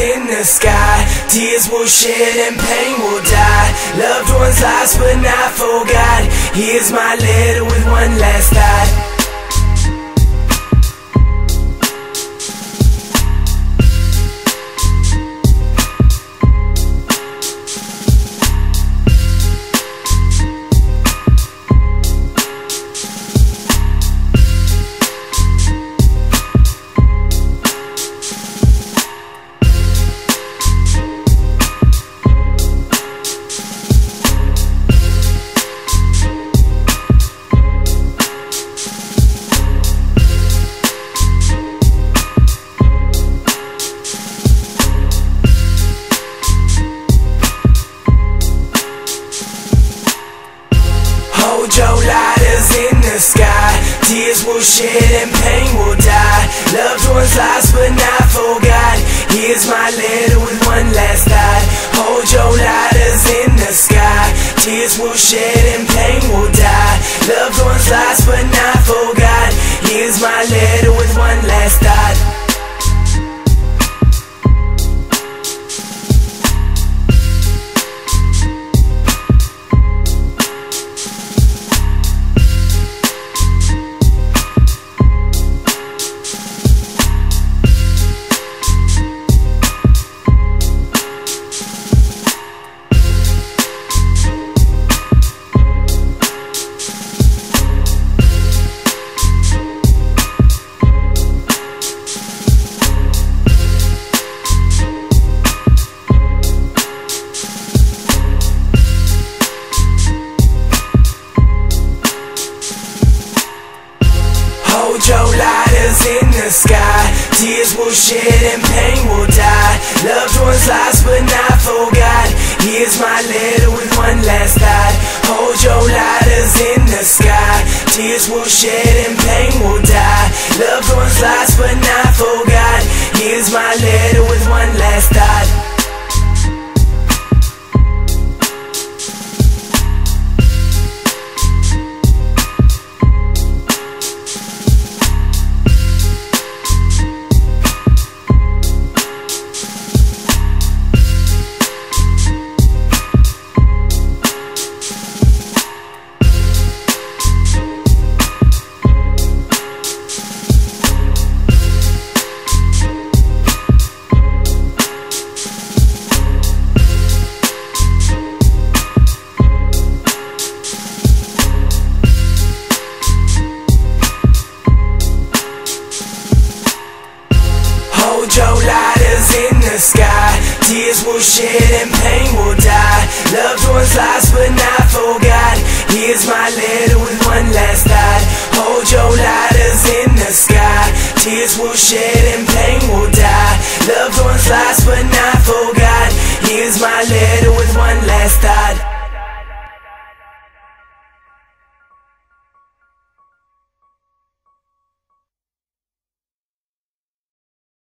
in the sky. Tears will shed and pain will die. Loved ones lost but not forgot. Here's my letter with one last thought. Hold your lighters in the sky. Tears will shed and pain will die. Loved ones lost but not forgot. Here's my letter with one last thought. Hold your lighters in the sky. Tears will shed and pain will die. Loved ones lost but not forgot. Here's my letter with one last thought. Will shed and pain will die. Loved ones lost but not forgot. Here's my letter with one last thought. Hold your lighters in the sky. Tears will shed and pain will Tears will shed and pain will die. Loved ones lost but not forgot. Here's my letter with one last thought. Hold your lighters in the sky. Tears will shed and pain will die. Loved ones lost but not forgot. Here's my letter with one last thought.